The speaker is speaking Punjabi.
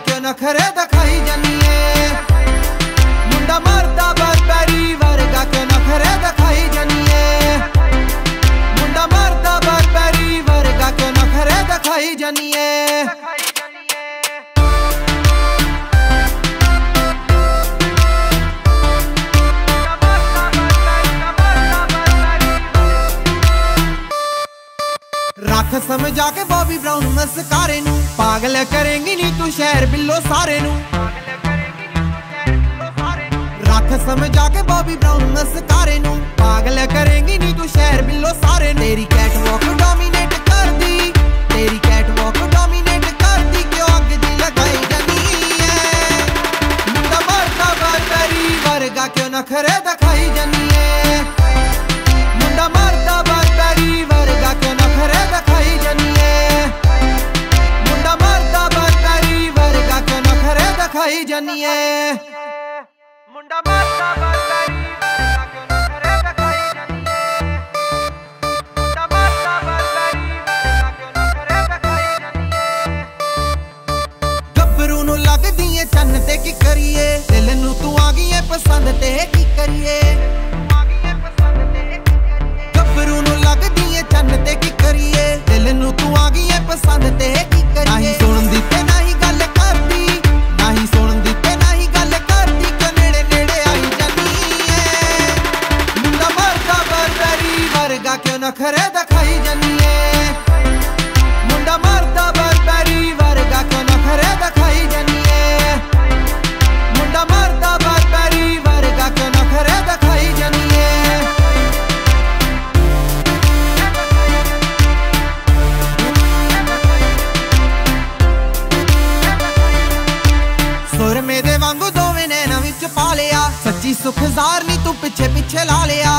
que eu não quero ਰੱਖ ਸਮਝਾ ਕੇ ਬੋਬੀ ਬਰਾਊਨ ਮਸਕਾਰੇ ਨੂੰ। ਪਾਗਲ ਕਰੇਂਗੀ ਨੀ ਤੂੰ ਸ਼ਹਿਰ ਬਿੱਲੋ ਸਾਰੇ ਨੂੰ। ਰੱਖ ਸਮਝਾ ਕੇ ਬੋਬੀ ਬਰਾਊਨ ਮਸਕਾਰੇ ਨੂੰ। ਪਾਗਲ ਕਰੇਂਗੀ ਨੀ ਤੂੰ ਸ਼ਹਿਰ ਬਿੱਲੋ ਸਾਰੇ ਨੂੰ। ਤੇਰੀ ਕੈਟ ਵਾਕ ਡੋਮੀਨੇਟ ਕਰਦੀ। ਤੇਰੀ ਕੈਟ ਵਾਕ ਡੋਮੀਨੇਟ ਕਰਦੀ। ਕਿਉਂ ਅੱਗ ਦੀ ਲਗਾਈ ਜਾਨੀ ਐ? ਮੁੰਡਾ ਮਰਦਾ ਬਰਬਰੀ ਵਰਗਾ ਕਿਉਂ ਨਖਰੇ? ਦਿਖਾਈ ਨਖਰੇ ਦਿਖਾਈ ਜੰਨੀਏ ਮੁੰਡਾ ਕਿਉਂ ਨਖਰੇ ਦਿਖਾਈ ਜੰਨੀਏ ਮੁੰਡਾ ਕਿਉਂ ਦਿਖਾਈ ਜੰਨੀਏ ਗੱਭਰੂ ਨੂੰ ਲੱਗਦੀ ਏ ਚੰਨ ਤੇ ਕੀ ਕਰੀਏ? ਦਿਲ ਨੂੰ ਤੂੰ ਆ ਗਈ ਏ ਪਸੰਦ ਤੇ ਕੀ ਕਰੀਏ? ਨਖਰੇ ਦਿਖਾਈ ਜਾਨੀ ਮੁੰਡਾ ਮਰਦਾ ਬਰਬਰੀ ਵਰਗਾ ਕਿਉਂ ਨਖਰੇ ਦਿਖਾਈ ਜਾਨੀ ਮੁੰਡਾ ਮਰਦਾ ਬਰਬਰੀ ਵਰਗਾ ਕਿਉਂ ਨਖਰੇ ਦਿਖਾਈ ਜਾਨੀ ਸੁਰ ਮੇਰੇ ਵਾਂਗੂ ਦੋਵੇਂ ਨੈਣਾ ਵਿੱਚ ਪਾ ਲਿਆ। ਸੱਚੀ ਸੁਖਜ਼ਾਰ ਨਹੀਂ ਤੂੰ ਪਿੱਛੇ ਪਿੱਛੇ ਲਾ ਲਿਆ।